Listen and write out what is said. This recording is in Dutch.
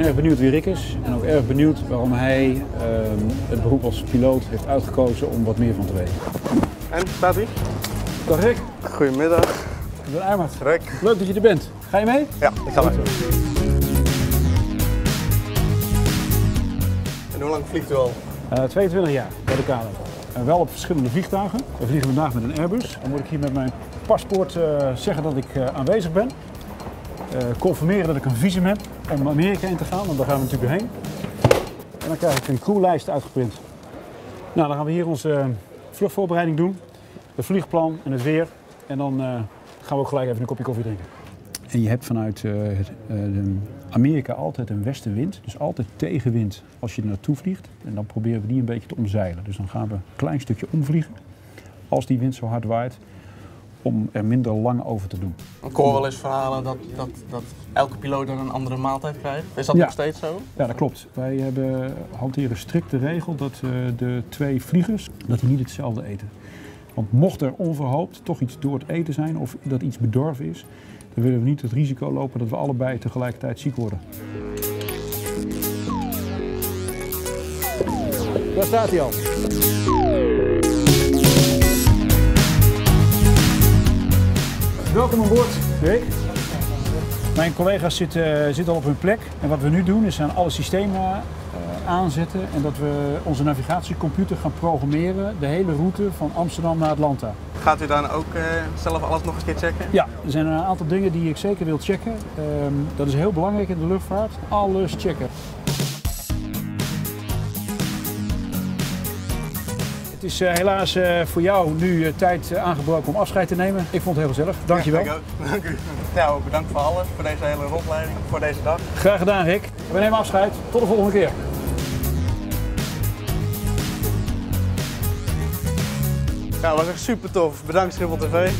erg benieuwd wie Rick is en ook erg benieuwd waarom hij ehm, het beroep als piloot heeft uitgekozen om wat meer van te weten. En, Patrick? Dag Rick, Goedemiddag. ik ben Armand. Rick? Leuk dat je er bent. Ga je mee? Ja, ik ga mee. En hoe lang vliegt u al? Eh, 22 jaar bij de KLM. En wel op verschillende vliegtuigen. We vliegen vandaag met een Airbus. Dan moet ik hier met mijn paspoort eh, zeggen dat ik eh, aanwezig ben. Eh, confirmeren dat ik een visum heb om Amerika in te gaan, want daar gaan we natuurlijk heen. En dan krijg ik een crewlijst uitgeprint. Nou, dan gaan we hier onze eh, vluchtvoorbereiding doen. Het vliegplan en het weer. En dan eh, gaan we ook gelijk even een kopje koffie drinken. En je hebt vanuit Amerika altijd een westenwind, dus altijd tegenwind als je er naartoe vliegt. En dan proberen we die een beetje te omzeilen. Dus dan gaan we een klein stukje omvliegen, als die wind zo hard waait, om er minder lang over te doen. Ik hoor wel eens verhalen dat, dat, dat elke piloot dan een andere maaltijd krijgt. Is dat Ja. nog steeds zo? Ja, dat klopt. Wij hebben, hanteren strikt de regel dat eh, de twee vliegers dat die niet hetzelfde eten. Want mocht er onverhoopt toch iets door het eten zijn of dat iets bedorven is, dan willen we niet het risico lopen dat we allebei tegelijkertijd ziek worden. Daar staat hij al. Welkom aan boord, Rick. Mijn collega's zitten, zitten al op hun plek. En wat we nu doen is aan alle systemen eh, aanzetten en dat we onze navigatiecomputer gaan programmeren de hele route van Amsterdam naar Atlanta. Gaat u dan ook eh, zelf alles nog eens een keer checken? Ja, er zijn een aantal dingen die ik zeker wil checken. Ehm, dat is heel belangrijk in de luchtvaart. Alles checken. Het is eh, helaas eh, voor jou nu eh, tijd aangebroken om afscheid te nemen. Ik vond het heel gezellig. Dankjewel. Ja. Dank u. Ook bedankt voor alles, voor deze hele rondleiding, voor deze dag. Graag gedaan, Rick. We nemen afscheid. Tot de volgende keer. Ja, dat was echt super tof. Bedankt Schiphol TV.